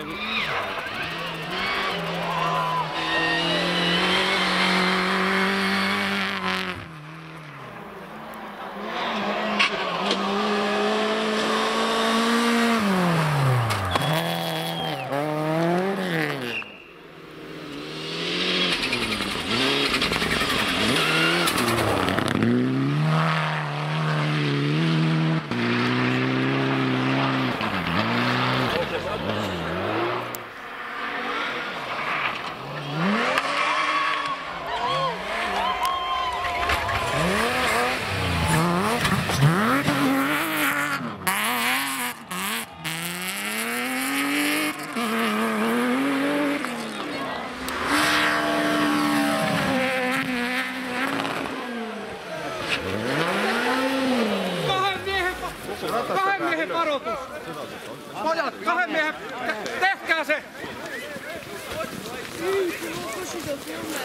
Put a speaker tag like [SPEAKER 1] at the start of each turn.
[SPEAKER 1] second. Mm-hmm. kahden miehen varoitus. Pojat, kahden miehen, tehkää se.
[SPEAKER 2] Kyllä, kun sitä filmaa.